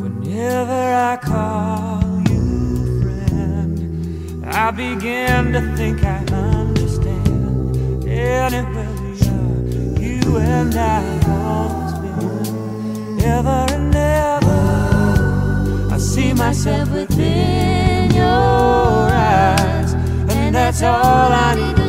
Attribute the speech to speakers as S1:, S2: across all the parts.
S1: Whenever I call you friend, I begin to think I anywhere we are, you and I always been, ever and ever. I see myself within your eyes, and that's all I need.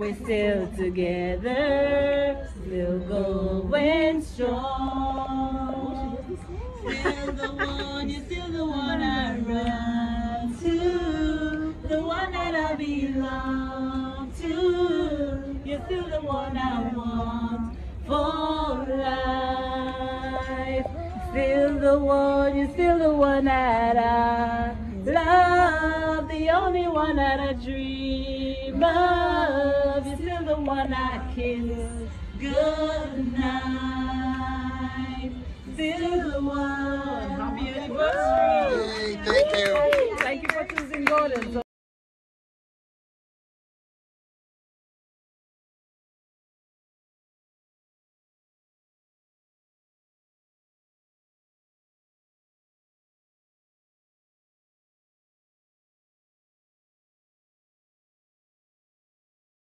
S2: We're
S3: still together, still going strong. Still the one, you're still the one I run to, the one that I belong to. You're still the one I want for life. Still the one, you're still the one that I only one that I dream of. You're still the one I kiss. Good night. Still the one. Happy anniversary.
S4: Thank you.
S3: Thank you for choosing Gordon.